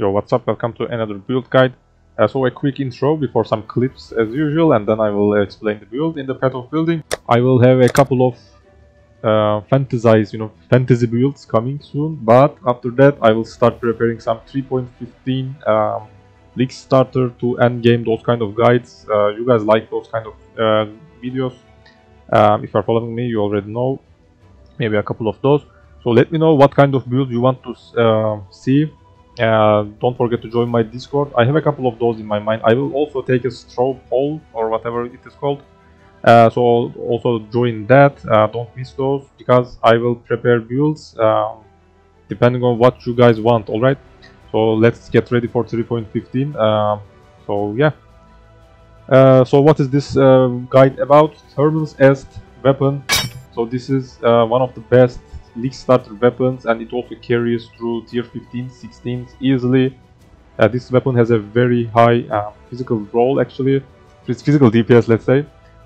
Yo, what's up? Welcome to another build guide. Uh, so a quick intro before some clips as usual and then I will explain the build. In the path of building, I will have a couple of uh, fantasize, you know, fantasy builds coming soon. But after that, I will start preparing some 3.15 um, league starter to end game, those kind of guides. Uh, you guys like those kind of uh, videos. Um, if you're following me, you already know maybe a couple of those. So let me know what kind of build you want to uh, see uh, don't forget to join my Discord. I have a couple of those in my mind. I will also take a straw poll or whatever it is called. Uh, so also join that. Uh, don't miss those because I will prepare builds um, depending on what you guys want. All right. So let's get ready for 3.15. Um, so yeah. Uh, so what is this uh, guide about? Terminus Est weapon. So this is uh, one of the best league starter weapons and it also carries through tier 15 16 easily. Uh, this weapon has a very high uh, physical roll actually. Physical dps let's say.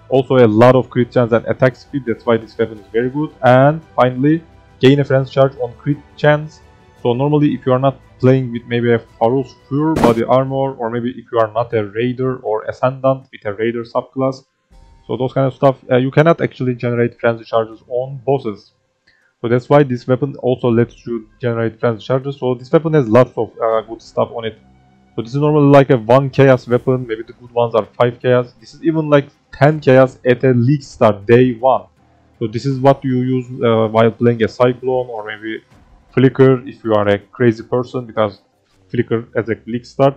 Also a lot of crit chance and attack speed that's why this weapon is very good. And finally gain a frenzy charge on crit chance. So normally if you are not playing with maybe a Farrul's Fur body armor or maybe if you are not a raider or ascendant with a raider subclass so those kind of stuff uh, you cannot actually generate frenzy charges on bosses so that's why this weapon also lets you generate frenzy charges. So this weapon has lots of uh, good stuff on it. So this is normally like a 1 chaos weapon, maybe the good ones are 5 chaos. This is even like 10 chaos at a league start, day 1. So this is what you use uh, while playing a Cyclone or maybe Flicker if you are a crazy person because Flicker as a league start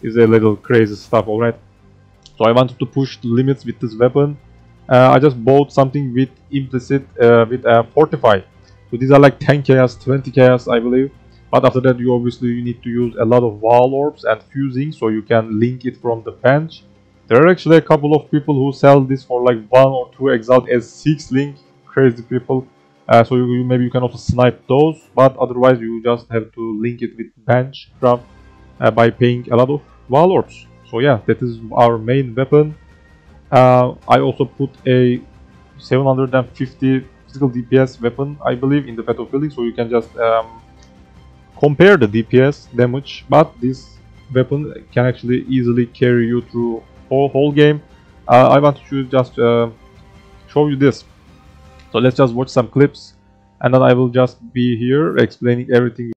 is a little crazy stuff, alright. So I wanted to push the limits with this weapon. Uh, I just bought something with implicit, uh, with a Fortify. So these are like 10 chaos, 20 chaos I believe. But after that you obviously you need to use a lot of wall orbs and fusing so you can link it from the bench. There are actually a couple of people who sell this for like 1 or 2 exalt as 6 link. Crazy people. Uh, so you, you, maybe you can also snipe those. But otherwise you just have to link it with bench craft uh, by paying a lot of wall orbs. So yeah, that is our main weapon. Uh, I also put a 750 physical DPS weapon, I believe, in the battlefield, so you can just um, compare the DPS damage, but this weapon can actually easily carry you through whole, whole game. Uh, I want to just uh, show you this. So let's just watch some clips and then I will just be here explaining everything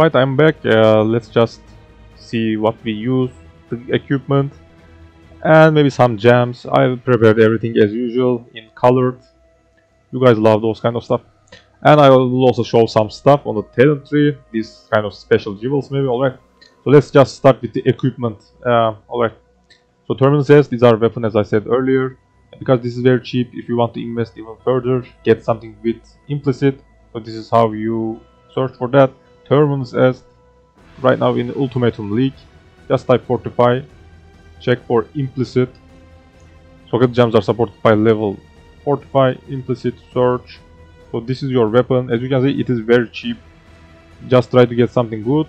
Alright, I'm back. Uh, let's just see what we use, the equipment, and maybe some gems. I prepared everything as usual in colored. You guys love those kind of stuff. And I will also show some stuff on the talent tree, these kind of special jewels maybe, alright. So let's just start with the equipment, uh, alright. So Terminus Est these are weapons as I said earlier. Because this is very cheap, if you want to invest even further, get something with implicit. So this is how you search for that. Terminus Est right now in the Ultimatum League. Just type Fortify, check for implicit. Socket gems are supported by level Fortify, implicit search. So this is your weapon. As you can see, it is very cheap. Just try to get something good.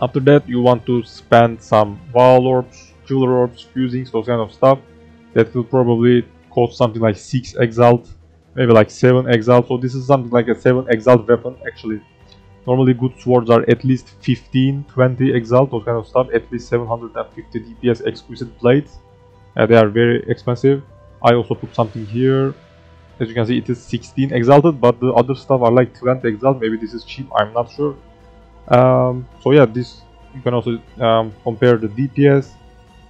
After that, you want to spend some wall orbs, jeweler orbs, fusings, those kind of stuff. That will probably cost something like 6 exalt, maybe like 7 exalt. So this is something like a 7 exalt weapon actually. Normally good swords are at least 15, 20 exalt, those kind of stuff, at least 750 DPS exquisite blades. Uh, they are very expensive. I also put something here. As you can see, it is 16 exalted, but the other stuff are like 20 exalt. Maybe this is cheap, I'm not sure. Um, so yeah, this you can also um, compare the DPS.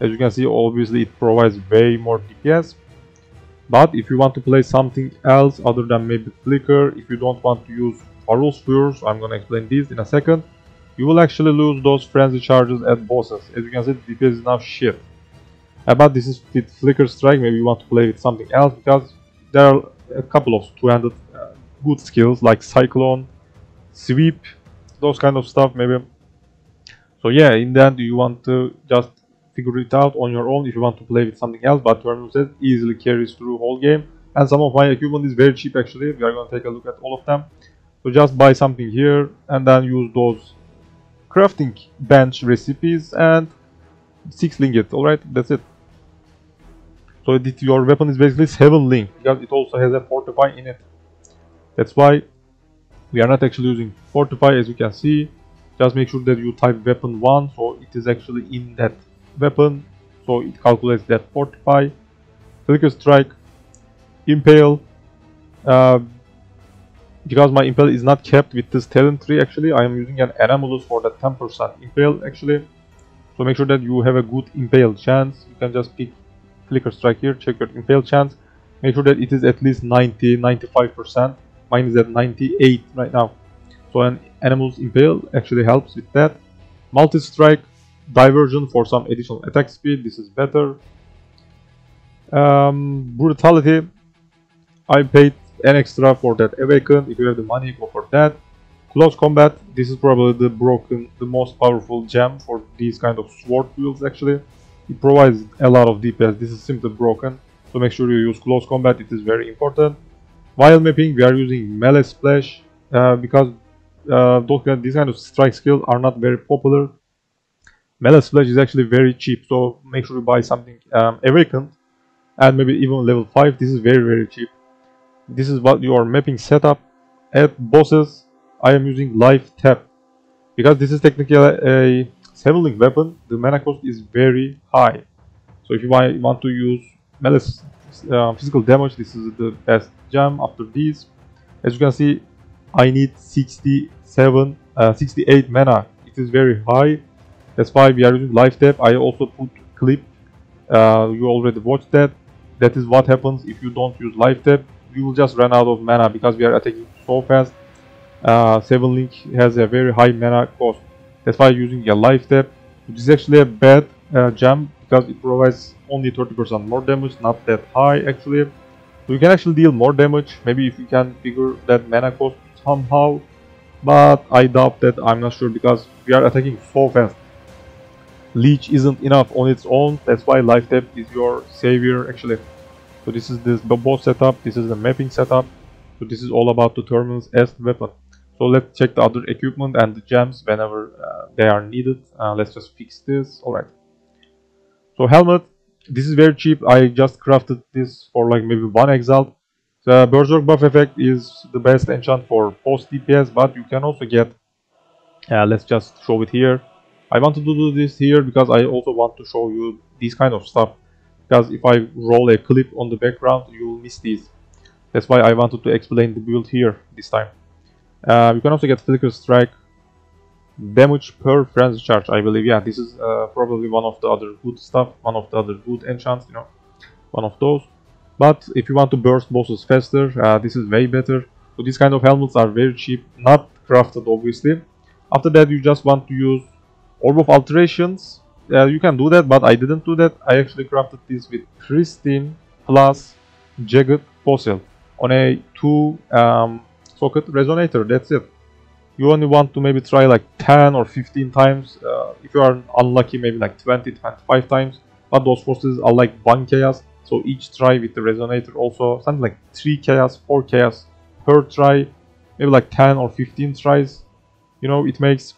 As you can see, obviously it provides way more DPS. But if you want to play something else other than maybe Flicker, if you don't want to use Farrul's Furs, I'm gonna explain this in a second, you will actually lose those frenzy charges at bosses. As you can see, the DPS is now shit. Uh, but this is with Flicker Strike, maybe you want to play with something else because there are a couple of 200 uh, good skills like Cyclone, Sweep, those kind of stuff maybe. So yeah, in the end you want to just figure it out on your own if you want to play with something else, but Terminus Est easily carries through whole game. And some of my equipment is very cheap actually, we are going to take a look at all of them. So just buy something here and then use those crafting bench recipes and 6 link alright, that's it. So it, your weapon is basically 7 link because it also has a fortify in it. That's why we are not actually using fortify as you can see. Just make sure that you type weapon 1 so it is actually in that weapon. So it calculates that fortify. Flicker strike, impale. Uh, because my impale is not kept with this talent tree actually I am using an anomalous for that 10% impale actually. So make sure that you have a good impale chance. You can just pick flicker strike here check your impale chance. Make sure that it is at least 90 95% mine is at 98 right now. So an anomalous impale actually helps with that. Multi strike diversion for some additional attack speed this is better. Um, brutality I paid an extra for that awaken if you have the money go for that. Close combat this is probably the broken the most powerful gem for these kind of sword builds actually. It provides a lot of dps this is simply broken so make sure you use close combat it is very important. While mapping we are using melee splash uh, because uh, these kind of strike skills are not very popular. Melee splash is actually very cheap so make sure you buy something um, awakened and maybe even level 5 this is very very cheap this is what your mapping setup at bosses. I am using life tap because this is technically a 7 weapon the mana cost is very high. So if you want to use melee uh, physical damage this is the best gem after these as you can see I need 67 uh, 68 mana. It is very high. That's why we are using life tap I also put clip. Uh, you already watched that. That is what happens if you don't use life tap we will just run out of mana because we are attacking so fast. Uh, 7 Link has a very high mana cost. That's why using a life tap, which is actually a bad uh, gem because it provides only 30% more damage, not that high actually. So you can actually deal more damage, maybe if you can figure that mana cost somehow. But I doubt that, I'm not sure because we are attacking so fast. Leech isn't enough on its own, that's why life tap is your savior actually. So this is this boss setup, this is the mapping setup. So this is all about the Terminus Est the weapon. So let's check the other equipment and the gems whenever uh, they are needed. Uh, let's just fix this. Alright. So helmet, this is very cheap. I just crafted this for like maybe 1 exalt. The Berserk buff effect is the best enchant for post DPS, but you can also get, uh, let's just show it here. I wanted to do this here because I also want to show you this kind of stuff because if I roll a clip on the background you will miss these that's why I wanted to explain the build here this time. Uh, you can also get flicker strike damage per frenzy charge I believe. Yeah this is uh, probably one of the other good stuff one of the other good enchants you know one of those. But if you want to burst bosses faster uh, this is way better. So these kind of helmets are very cheap not crafted obviously. After that you just want to use orb of alterations uh, you can do that but I didn't do that. I actually crafted this with pristine plus jagged fossil on a two um, socket resonator. That's it. You only want to maybe try like 10 or 15 times. Uh, if you are unlucky maybe like 20 25 times. But those forces are like 1 chaos. So each try with the resonator also something like 3 chaos 4 chaos per try. Maybe like 10 or 15 tries. You know it makes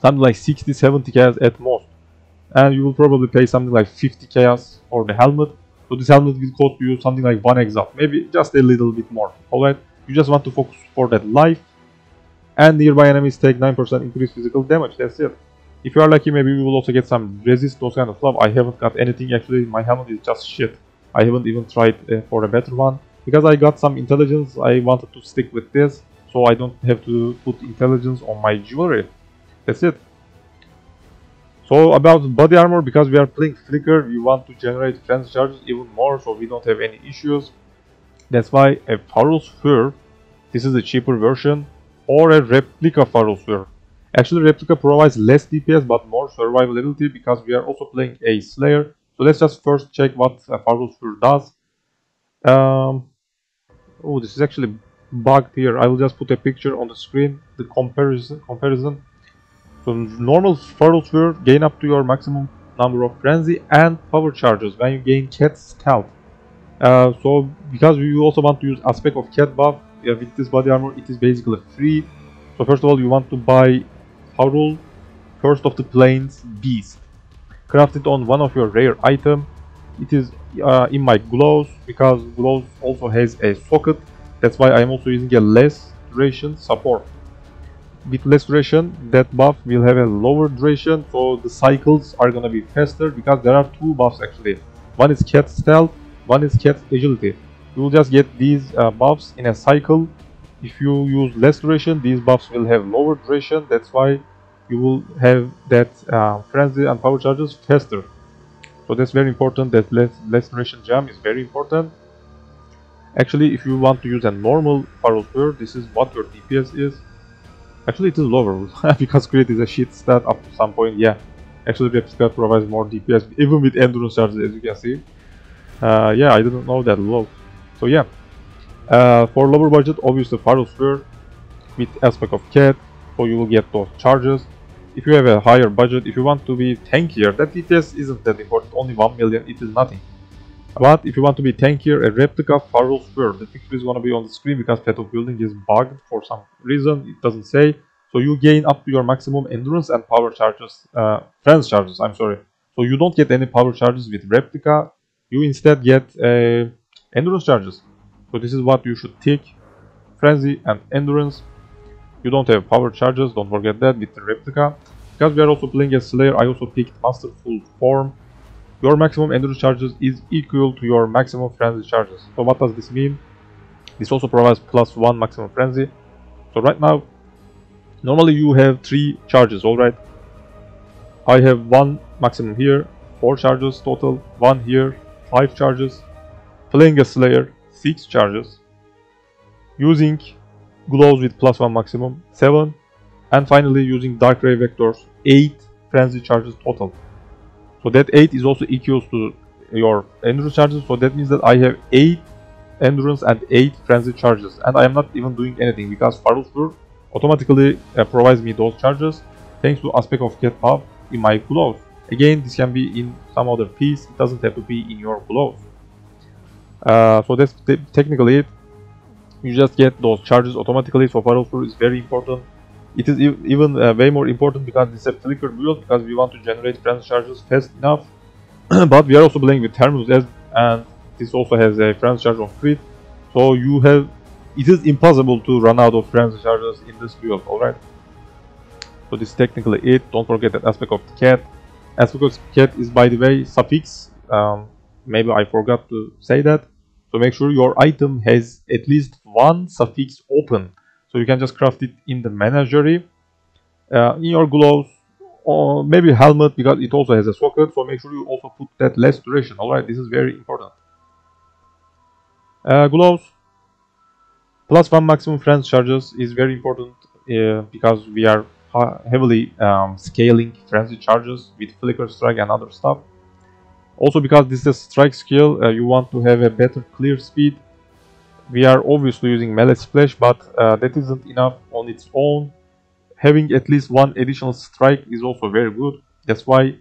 something like 60 70 chaos at most and you will probably pay something like 50 chaos for the helmet. So this helmet will cost you something like 1 exalt maybe just a little bit more alright? You just want to focus for that life. And nearby enemies take 9% increased physical damage that's it. If you are lucky maybe we will also get some resist those kind of stuff. I haven't got anything actually. My helmet is just shit. I haven't even tried uh, for a better one. Because i got some intelligence i wanted to stick with this. So i don't have to put intelligence on my jewelry. That's it so about body armor because we are playing flicker we want to generate frenzy charges even more so we don't have any issues that's why a Farrul's Fur this is a cheaper version or a replica Farrul's Fur Actually, Replica provides less DPS but more survivability because we are also playing a Slayer. So let's just first check what a Farrul's Fur does. Um, oh, this is actually bugged here. I will just put a picture on the screen. The comparison. comparison. So normal Farrul's Fur gain up to your maximum number of frenzy and power charges when you gain cat stealth. Uh, so because we also want to use aspect of cat buff yeah, with this body armor, it is basically free. So first of all, you want to buy Farrul, First of the Plains Beast. Crafted on one of your rare item. It is uh, in my gloves because gloves also has a socket. That's why I am also using a less duration support. With less duration, that buff will have a lower duration, so the cycles are gonna be faster because there are two buffs actually. One is cat stealth, one is cat agility. You will just get these uh, buffs in a cycle. If you use less duration these buffs will have lower duration. That's why you will have that uh, frenzy and power charges faster. So that's very important that less, less duration jam is very important. Actually if you want to use a normal Farrul's Fur this is what your DPS is actually it is lower because crit is a shit stat up to some point yeah actually the Replica provides more DPS even with endurance charges as you can see uh, yeah I didn't know that low so yeah uh, for lower budget, obviously Farrul's Fur with aspect of cat, so you will get those charges. If you have a higher budget, if you want to be tankier, that DPS isn't that important, only 1 million, it is nothing. But if you want to be tankier, a replica Farrul's Fur, the picture is going to be on the screen because Path of Building is bugged for some reason, it doesn't say. So you gain up to your maximum endurance and power charges, uh, frenzy charges, I'm sorry. So you don't get any power charges with replica, you instead get uh, endurance charges. So this is what you should take. Frenzy and Endurance. You don't have power charges, don't forget that with the replica. Because we are also playing as Slayer, I also picked Masterful Form. Your maximum endurance charges is equal to your maximum frenzy charges. So what does this mean? This also provides plus 1 maximum frenzy. So right now, normally you have 3 charges, alright? I have 1 maximum here, 4 charges total, 1 here, 5 charges. Playing a Slayer, 6 charges using gloves with plus 1 maximum 7 and finally using Darkray Vectors 8 frenzy charges total so that 8 is also equals to your endurance charges so that means that I have 8 endurance and 8 frenzy charges and I am not even doing anything because Farrul's Fur automatically uh, provides me those charges thanks to aspect of cat buff in my gloves again this can be in some other piece it doesn't have to be in your gloves uh, so that's technically it. You just get those charges automatically. So Farrul's Fur is very important. It is even uh, way more important because it's a flicker build because we want to generate frenzy charges fast enough. but we are also playing with Terminus Est and this also has a frenzy charge on crit. So you have it is impossible to run out of frenzy charges in this build, alright? So this is technically it. Don't forget that aspect of the cat. Aspect of the cat is by the way suffix. Um, maybe I forgot to say that. So make sure your item has at least one suffix open. So you can just craft it in the menagerie. uh, in your gloves or maybe helmet because it also has a socket. So make sure you also put that less duration all right this is very important. Uh, gloves plus one maximum frenzy charges is very important uh, because we are heavily um, scaling frenzy charges with flicker strike and other stuff. Also because this is a strike skill uh, you want to have a better clear speed we are obviously using melee splash but uh, that isn't enough on its own having at least one additional strike is also very good. That's why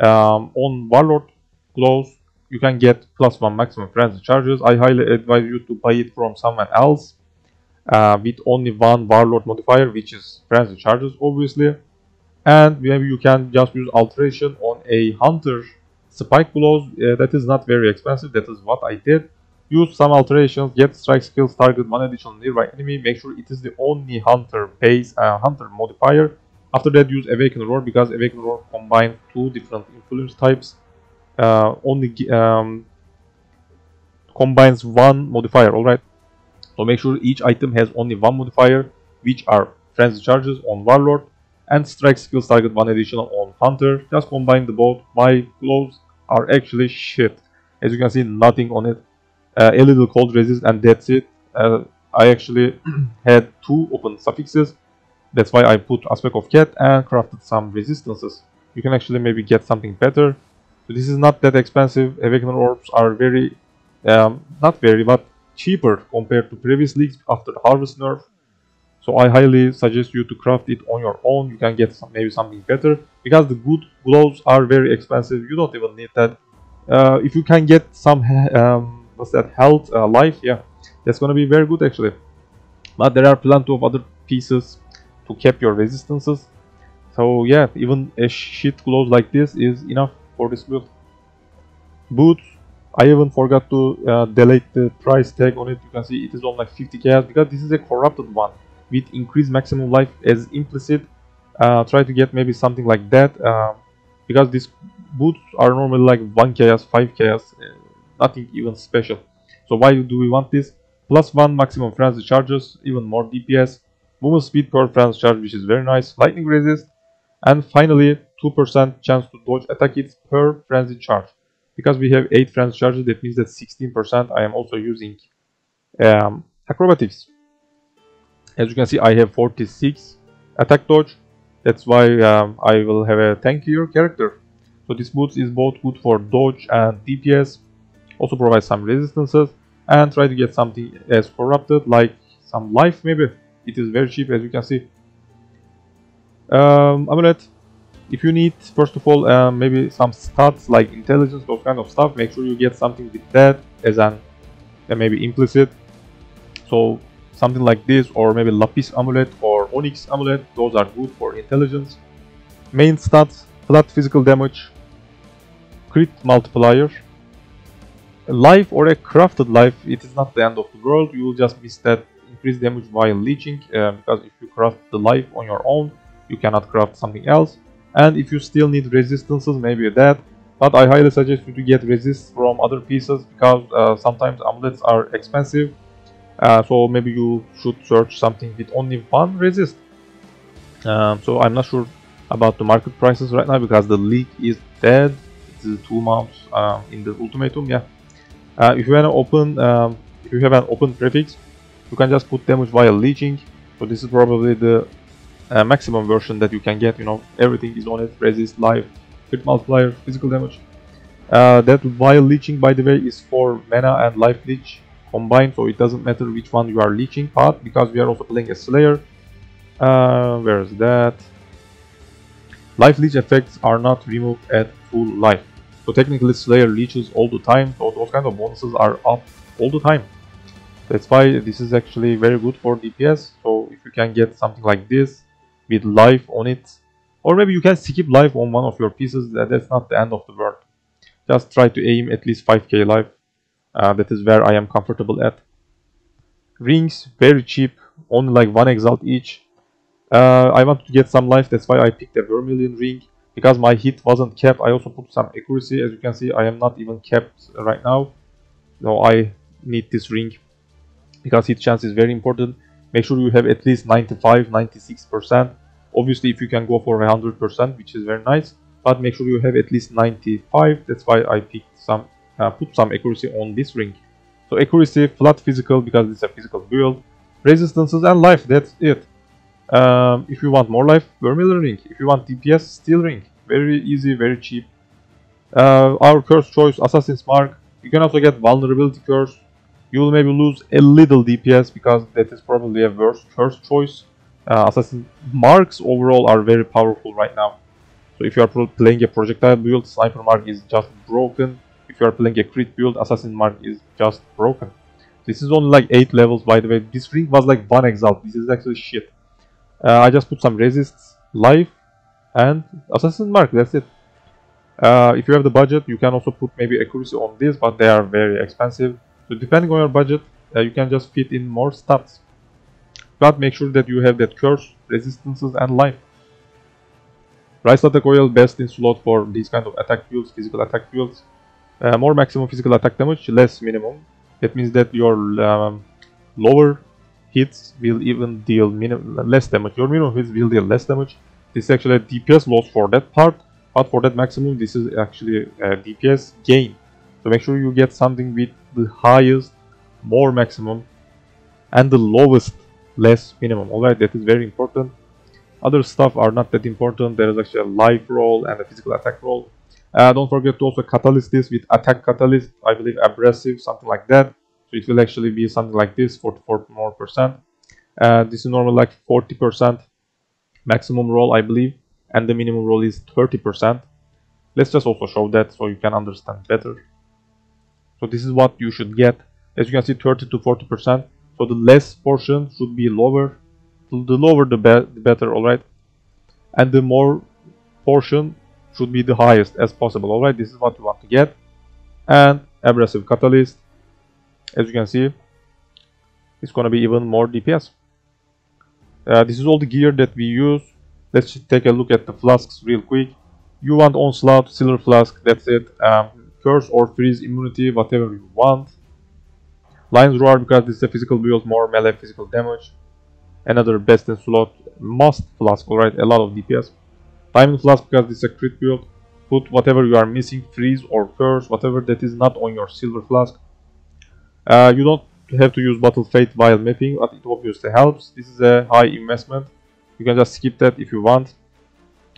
um, on Warlord gloves you can get plus one maximum frenzy charges. I highly advise you to buy it from someone else uh, with only one Warlord modifier, which is frenzy charges, obviously. And maybe you can just use alteration on a hunter spike gloves. Uh, that is not very expensive. That is what I did. Use some alterations, get strike skills, target one additional nearby enemy, make sure it is the only hunter base, uh, hunter modifier. After that use Awakener Orb because Awakener Orb combines two different influence types. Uh, only um, combines one modifier, alright? So make sure each item has only one modifier, which are frenzy charges on Warlord and strike skills target one additional on Hunter. Just combine the both. My gloves are actually shit. As you can see, nothing on it uh, a little cold resist and that's it. Uh, I actually had two open suffixes. That's why I put aspect of cat and crafted some resistances. You can actually maybe get something better. So this is not that expensive. Awakener orbs are very um, not very but cheaper compared to previous leagues after the harvest nerf. So I highly suggest you to craft it on your own. You can get some, maybe something better. Because the good gloves are very expensive. You don't even need that. Uh, if you can get some um, what's that health uh, life yeah that's gonna be very good actually. But there are plenty of other pieces to cap your resistances. So yeah even a shit glove like this is enough for this build. Boots I even forgot to uh, delete the price tag on it. You can see it is on like 50 chaos because this is a corrupted one with increased maximum life as implicit. Uh, try to get maybe something like that uh, because these boots are normally like 1 chaos 5 chaos nothing even special. So why do we want this? Plus 1 maximum frenzy charges, even more DPS, movement speed per frenzy charge which is very nice, lightning resist, and finally 2% chance to dodge attack hits per frenzy charge. Because we have 8 frenzy charges that means that 16% I am also using um, acrobatics. As you can see I have 46 attack dodge, that's why um, I will have a tankier character. So this boost is both good for dodge and DPS also provide some resistances and try to get something as corrupted like some life maybe. It is very cheap as you can see. Um, amulet if you need first of all um, maybe some stats like intelligence those kind of stuff make sure you get something with that as an uh, maybe implicit. So something like this or maybe lapis amulet or onyx amulet those are good for intelligence. Main stats flat physical damage crit multiplier life or a crafted life, it is not the end of the world. You will just miss that increased damage while leeching uh, because if you craft the life on your own, you cannot craft something else. And if you still need resistances, maybe that. But I highly suggest you to get resist from other pieces because uh, sometimes amulets are expensive. Uh, so maybe you should search something with only one resist. Um, so I'm not sure about the market prices right now because the leak is dead. It's two months uh, in the ultimatum, yeah. Uh, if you want to open, um, if you have an open prefix, you can just put damage via leeching. So this is probably the uh, maximum version that you can get. You know, everything is on it: resist, life, crit multiplier, physical damage. Uh, that while leeching, by the way, is for mana and life leech combined, so it doesn't matter which one you are leeching. But because we are also playing a Slayer, uh, where is that? Life leech effects are not removed at full life. So technically Slayer leeches all the time, so those kind of bonuses are up all the time. That's why this is actually very good for DPS, so if you can get something like this with life on it, or maybe you can skip life on one of your pieces, that's not the end of the world. Just try to aim at least 5k life, uh, that is where I am comfortable at. Rings, very cheap, only like 1 exalt each. Uh, I want to get some life, that's why I picked a Vermilion ring because my hit wasn't kept I also put some accuracy as you can see I am not even kept right now so I need this ring because hit chance is very important make sure you have at least 95 96 percent Obviously, if you can go for 100%, which is very nice, but make sure you have at least 95. That's why I picked some, uh, put some accuracy on this ring. So accuracy, flat physical because it's a physical build, resistances and life. That's it. Um, if you want more life, Vermilion ring. If you want DPS, Steel ring. Very easy, very cheap. Uh, our curse choice, Assassin's Mark. You can also get vulnerability curse. You will maybe lose a little DPS because that is probably a worse curse choice. Uh, Assassin marks overall are very powerful right now. So if you are playing a projectile build, Sniper Mark is just broken. If you are playing a crit build, Assassin Mark is just broken. This is only like 8 levels by the way. This ring was like 1 exalt. This is actually shit. Uh, I just put some resists, life, and assassin mark. That's it. Uh, if you have the budget, you can also put maybe accuracy on this, but they are very expensive. So depending on your budget, uh, you can just fit in more stats. But make sure that you have that curse, resistances, and life. Ryslatha's Coil best in slot for these kind of attack builds, physical attack builds. Uh, more maximum physical attack damage, less minimum. That means that your um, lower hits will even deal less damage. Your minimum hits will deal less damage. This is actually a DPS loss for that part, but for that maximum, this is actually a DPS gain. So make sure you get something with the highest, more maximum, and the lowest, less minimum. Alright, that is very important. Other stuff are not that important. There is actually a life roll and a physical attack roll. Uh, don't forget to also catalyst this with attack catalyst. I believe abrasive, something like that. So it will actually be something like this, 44 more percent. Uh, this is normally like 40 percent maximum roll, I believe, and the minimum roll is 30 percent. Let's just also show that so you can understand better. So this is what you should get. As you can see, 30 to 40 percent. So the less portion should be lower. The lower the, be the better, alright? And the more portion should be the highest as possible, alright? This is what you want to get. And abrasive catalyst as you can see it's gonna be even more DPS uh, this is all the gear that we use. Let's take a look at the flasks real quick. You want onslaught silver flask that's it. Um, curse or freeze immunity whatever you want. Lion's roar because this is a physical build more melee physical damage. Another best in slot must flask alright a lot of DPS diamond flask because this is a crit build. Put whatever you are missing freeze or curse whatever that is not on your silver flask uh, you don't have to use Bottled Faith while mapping, but it obviously helps. This is a high investment. You can just skip that if you want.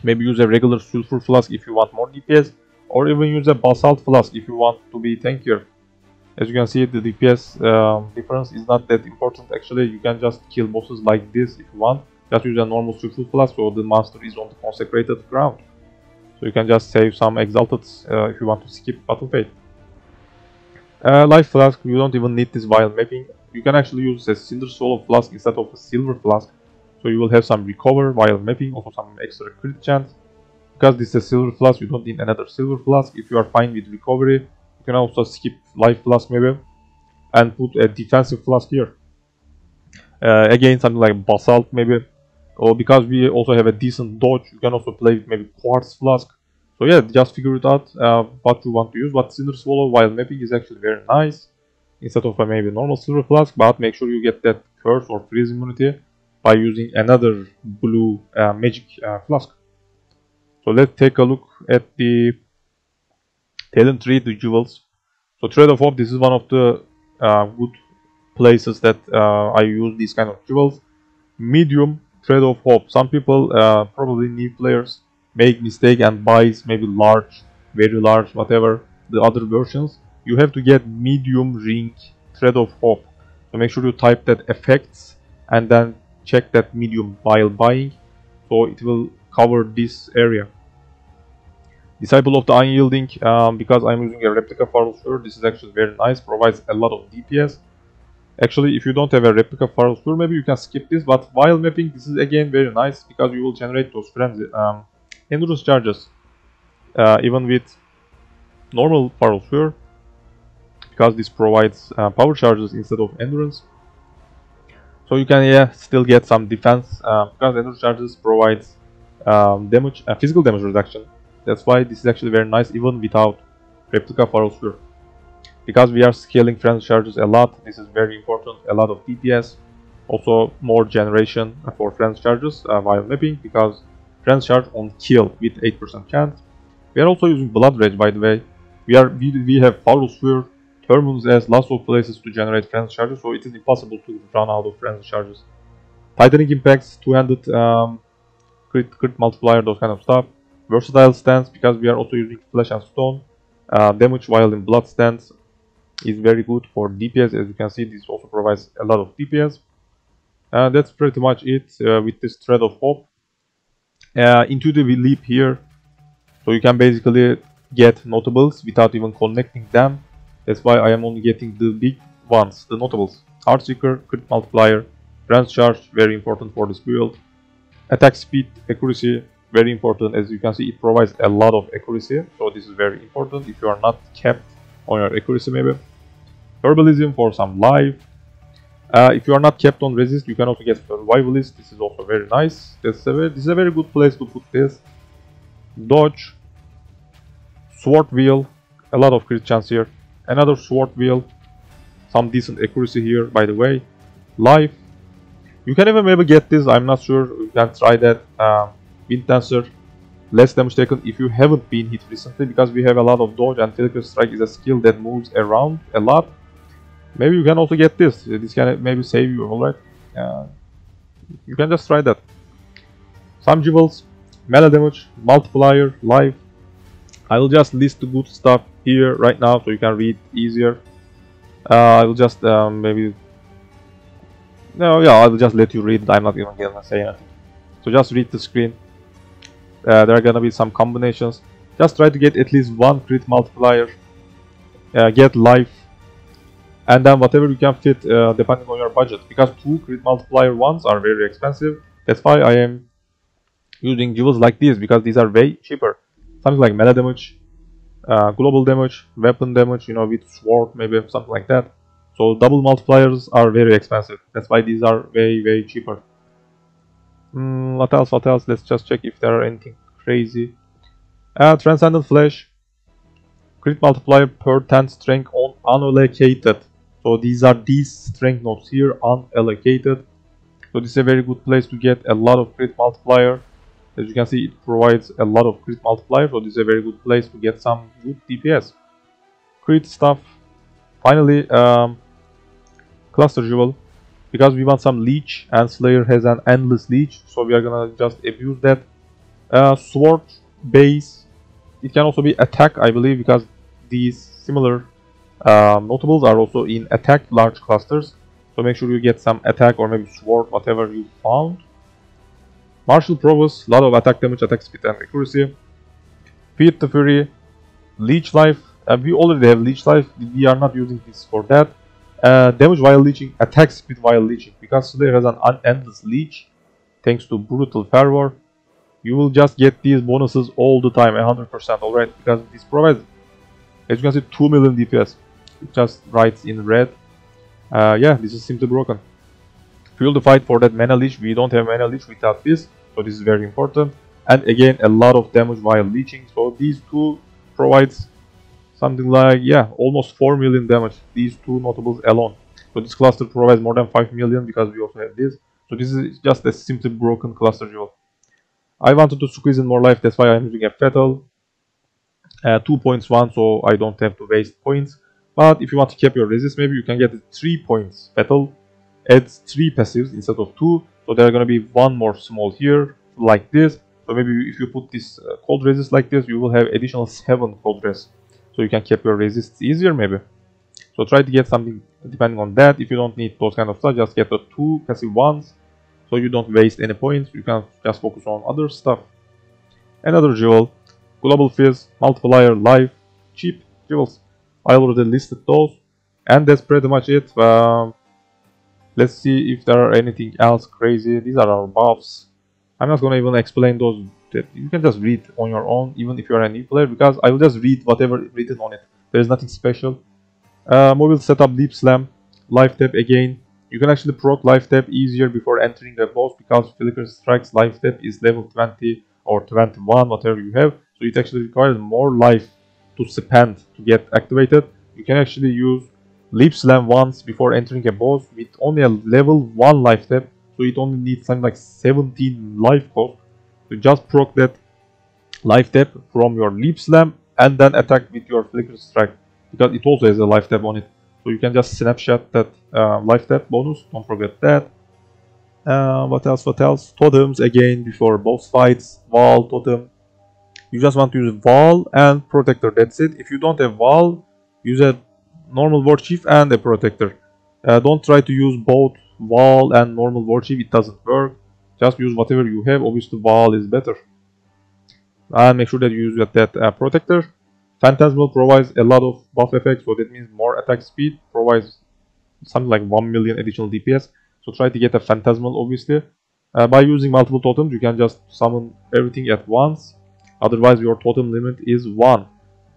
Maybe use a regular Sulfur Flask if you want more DPS, or even use a Basalt Flask if you want to be tankier. As you can see, the DPS um, difference is not that important actually. You can just kill bosses like this if you want. Just use a normal Sulfur Flask so the monster is on the consecrated ground. So you can just save some Exalted uh, if you want to skip Bottled Faith. Uh, life flask, you don't even need this while mapping. You can actually use a Cinderswallow flask instead of a silver flask. So you will have some recover while mapping, also some extra crit chance. Because this is a silver flask, you don't need another silver flask. If you are fine with recovery, you can also skip life flask maybe. And put a defensive flask here. Uh, again, something like basalt maybe. Or because we also have a decent dodge, you can also play with maybe quartz flask so yeah, just figure it out uh, what you want to use. But Cinder Swallow while mapping is actually very nice instead of a maybe normal Silver Flask. But make sure you get that Curse or Freeze immunity by using another blue uh, Magic uh, Flask. So let's take a look at the Talent Tree, the Jewels. So Thread of Hope, this is one of the uh, good places that uh, I use these kind of jewels. Medium Thread of Hope. Some people, uh, probably new players, make mistake and buys maybe large, very large, whatever the other versions, you have to get medium ring thread of hope. So make sure you type that effects and then check that medium while buying. So it will cover this area. Disciple of the Unyielding, um, because I'm using a replica Farrul this is actually very nice, provides a lot of DPS. Actually, if you don't have a replica Farrul maybe you can skip this, but while mapping, this is again very nice because you will generate those frenzy, um, endurance charges uh, even with normal Farrul's Fur because this provides uh, power charges instead of endurance. So you can yeah still get some defense uh, because endurance charges provides um, damage uh, physical damage reduction. That's why this is actually very nice even without replica Farrul's Fur because we are scaling frenzy charges a lot this is very important a lot of DPS Also more generation for frenzy charges uh, while mapping because frenzy charge on kill with 8% chance. We are also using Blood Rage by the way. We are we, we have Farrul's Fur, Terminus Est lots of places to generate frenzy charges so it is impossible to run out of frenzy charges. Titanic Impacts, two-handed um, crit, crit multiplier, those kind of stuff. Versatile stance because we are also using flesh and stone. Uh, damage while in blood stance is very good for DPS as you can see this also provides a lot of DPS. Uh, that's pretty much it uh, with this thread of hope. Uh, intuitive leap here so you can basically get notables without even connecting them. That's why I am only getting the big ones, the notables. Heartseeker, crit multiplier, branch charge, very important for this build. Attack speed, accuracy, very important as you can see it provides a lot of accuracy so this is very important if you are not kept on your accuracy maybe herbalism for some life uh, if you are not kept on resist you can also get survivalist. This is also very nice. This is a very, this is a very good place to put this. Dodge. Sword wheel. A lot of crit chance here. Another sword wheel. Some decent accuracy here by the way. Life. You can even maybe get this. I'm not sure. You can try that um, Wind Dancer, less damage taken if you haven't been hit recently because we have a lot of dodge and Flicker Strike is a skill that moves around a lot. Maybe you can also get this, this can maybe save you, alright? Uh, you can just try that. Some jewels, melee damage, multiplier, life. I will just list the good stuff here right now so you can read easier. Uh, I will just um, maybe... No, yeah, I will just let you read I'm not even gonna say anything. So just read the screen uh, there are gonna be some combinations just try to get at least one crit multiplier uh, get life and then whatever you can fit uh, depending on your budget because two crit multiplier ones are very expensive that's why I am using jewels like these because these are way cheaper something like melee damage uh, global damage weapon damage you know with sword maybe something like that so double multipliers are very expensive that's why these are way way cheaper Mm, what else? What else? Let's just check if there are anything crazy. Uh, Transcendent Flesh. Crit multiplier per 10 strength on unallocated. So these are these strength nodes here, unallocated. So this is a very good place to get a lot of crit multiplier. As you can see, it provides a lot of crit multiplier. So this is a very good place to get some good DPS. Crit stuff. Finally, um, Cluster Jewel because we want some leech and Slayer has an endless leech so we are gonna just abuse that uh, sword base it can also be attack I believe because these similar uh, notables are also in attack large clusters so make sure you get some attack or maybe sword whatever you found. Martial Prowess, lot of attack damage, attack speed and accuracy. Feed the Fury, Leech Life, uh, we already have Leech Life, we are not using this for that. Uh, damage while leeching, attack speed while leeching. Because Slayer has an endless leech, thanks to Brutal Fervor, you will just get these bonuses all the time, 100% alright, because this provides, as you can see, 2 million DPS. Just writes in red. Uh, yeah, this is simply broken. Fuel the fight for that mana leech. We don't have mana leech without this, so this is very important. And again, a lot of damage while leeching. So these two provides something like, yeah, almost 4 million damage, these two notables alone. So this cluster provides more than 5 million because we also have this. So this is just a simply broken cluster jewel. I wanted to squeeze in more life, that's why I'm using a fatal. Uh, 2 points 1, so I don't have to waste points. But if you want to keep your resist, maybe you can get 3 points. Fatal. Adds 3 passives instead of 2. So there are going to be one more small here, like this. So maybe if you put this uh, cold resist like this, you will have additional 7 cold resist so you can keep your resists easier maybe. So try to get something depending on that. If you don't need those kind of stuff just get the two passive ones. So you don't waste any points. You can just focus on other stuff. Another jewel. Global fizz multiplier life cheap jewels i already listed those and that's pretty much it um, let's see if there are anything else crazy these are our buffs i'm not gonna even explain those that you can just read on your own even if you are a new player because I will just read whatever written on it. There is nothing special. Uh, mobile setup leap slam, life tap again. You can actually proc life tap easier before entering the boss because Flicker Strike's life tap is level 20 or 21 whatever you have. So it actually requires more life to spend to get activated. You can actually use leap slam once before entering a boss with only a level 1 life tap. So it only needs something like 17 life cost. to just proc that life tap from your leap slam and then attack with your flicker strike because it also has a life tap on it. So you can just snapshot that uh, life tap bonus. Don't forget that. Uh, what else? What else? Totems again before boss fights. Wall totem. You just want to use wall and protector. That's it. If you don't have wall, use a normal war chief and a protector. Uh, don't try to use both wall and normal war chief. It doesn't work. Just use whatever you have. Obviously, wall is better. And make sure that you use that uh, protector. Phantasmal provides a lot of buff effects, so that means more attack speed, provides something like 1 million additional DPS. So try to get a Phantasmal, obviously. Uh, by using multiple totems, you can just summon everything at once. Otherwise, your totem limit is 1.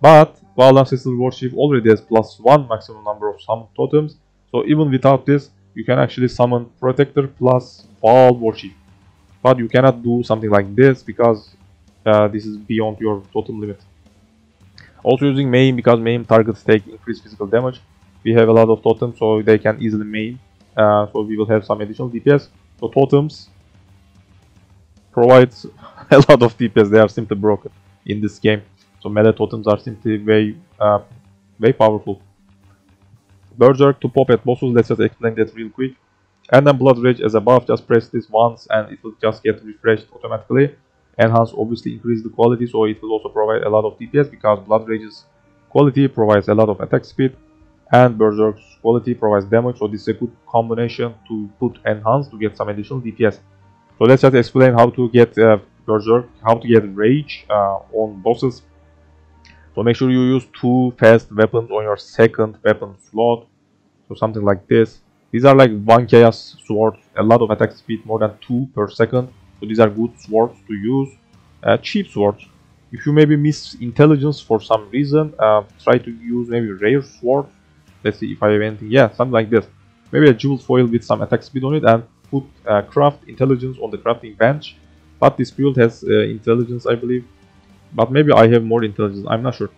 But Vaal Ancestral Warchief already has plus 1 maximum number of summoned totems. So even without this, you can actually summon Protector plus Vaal Warchief. But you cannot do something like this because uh, this is beyond your totem limit. Also using maim because maim targets take increased physical damage. We have a lot of totems so they can easily maim. Uh, so we will have some additional DPS. So totems provides a lot of DPS. They are simply broken in this game. So melee totems are simply way, uh, way powerful. Berserk to pop at bosses. Let's just explain that real quick. And then Blood Rage as above. Just press this once and it will just get refreshed automatically. Enhance obviously increase the quality so it will also provide a lot of DPS because Blood Rage's quality provides a lot of attack speed and Berserk's quality provides damage so this is a good combination to put Enhance to get some additional DPS. So let's just explain how to get uh, Berserk, how to get Rage uh, on bosses. So make sure you use two fast weapons on your second weapon slot. So something like this. These are like one chaos sword, a lot of attack speed, more than two per second. So these are good swords to use. Uh, cheap swords. If you maybe miss intelligence for some reason, uh, try to use maybe rare sword. Let's see if I have anything. Yeah, something like this. Maybe a jewelled foil with some attack speed on it and put uh, craft intelligence on the crafting bench. But this build has uh, intelligence, I believe. But maybe I have more intelligence. I'm not sure.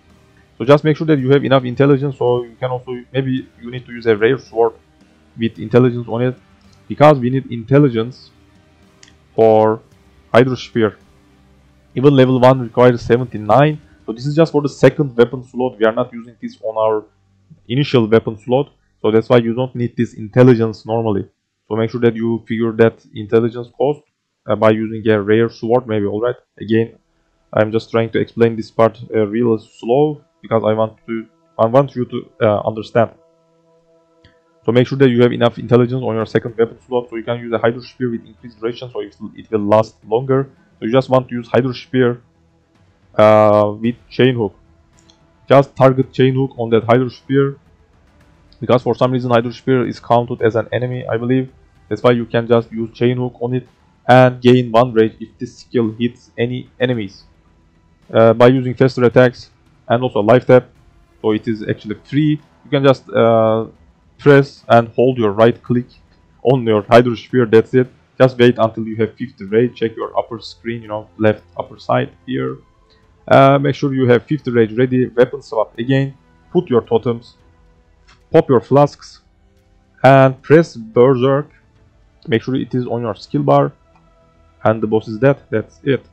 So just make sure that you have enough intelligence. So you can also maybe you need to use a rare sword with intelligence on it because we need intelligence for Hydrosphere. Even level 1 requires 79. So this is just for the second weapon slot. We are not using this on our initial weapon slot. So that's why you don't need this intelligence normally. So make sure that you figure that intelligence cost uh, by using a rare sword maybe alright. Again, I'm just trying to explain this part uh, real slow because I want to I want you to uh, understand. So make sure that you have enough intelligence on your second weapon slot so you can use a Hydrosphere with increased duration so it will, last longer. So you just want to use Hydrosphere uh, with Chain Hook. Just target Chain Hook on that Hydrosphere because for some reason Hydro Spear is counted as an enemy I believe. That's why you can just use Chain Hook on it and gain 1 rage if this skill hits any enemies. Uh, by using faster attacks and also life tap so it is actually free you can just uh, press and hold your right click on your hydrosphere that's it. Just wait until you have 50 rage check your upper screen you know left upper side here. Uh, make sure you have 50 rage ready weapon swap again put your totems pop your flasks and press berserk make sure it is on your skill bar and the boss is dead that's it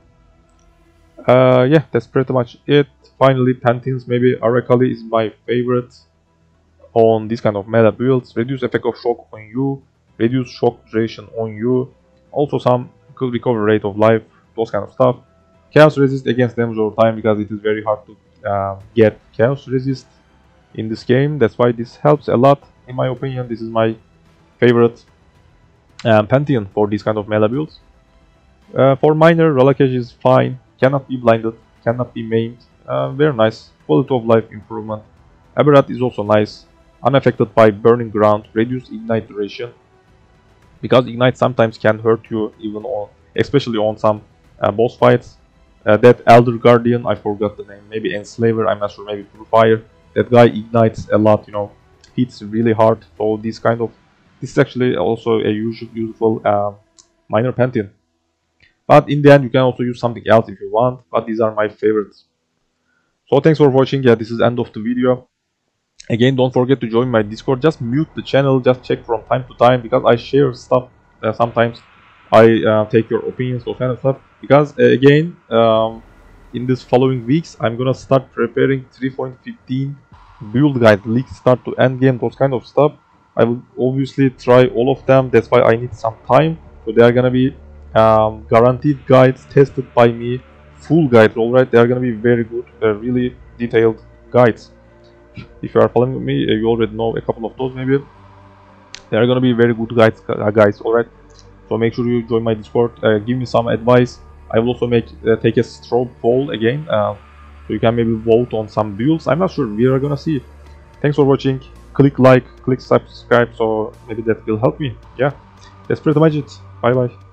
uh, yeah that's pretty much it finally Pantheons maybe Arakaali is my favorite on this kind of meta builds. Reduce effect of shock on you, reduce shock duration on you, also some good recovery rate of life, those kind of stuff. Chaos resist against damage over time because it is very hard to uh, get chaos resist in this game. That's why this helps a lot in my opinion. This is my favorite um, Pantheon for these kind of meta builds. Uh, for minor, Ralakesh is fine, cannot be blinded, cannot be maimed, uh, very nice, quality of life improvement. Abberath is also nice, unaffected by burning ground, reduced ignite duration. Because ignite sometimes can hurt you even on, especially on some uh, boss fights. Uh, that Elder Guardian, I forgot the name, maybe Enslaver, I'm not sure, maybe Purifier. That guy ignites a lot, you know, hits really hard. So these kind of, this is actually also a usual, useful uh, minor pantheon. But in the end, you can also use something else if you want. But these are my favorites. So thanks for watching. Yeah, this is end of the video. again don't forget to join my discord just mute the channel just check from time to time because i share stuff uh, sometimes i uh, take your opinions those kind of stuff because uh, again um, in this following weeks i'm gonna start preparing 3.15 build guide league start to end game those kind of stuff i will obviously try all of them. That's why i need some time. So they are gonna be um, guaranteed guides tested by me. Full guides alright? They are gonna be very good uh, really detailed guides. If you are following me uh, you already know a couple of those maybe. They are gonna be very good guides uh, guys alright? So make sure you join my discord. Uh, give me some advice. I will also make uh, take a straw poll again uh, so you can maybe vote on some builds. I'm not sure. We are gonna see. Thanks for watching click like click subscribe so maybe that will help me. Yeah. That's pretty much it. Bye bye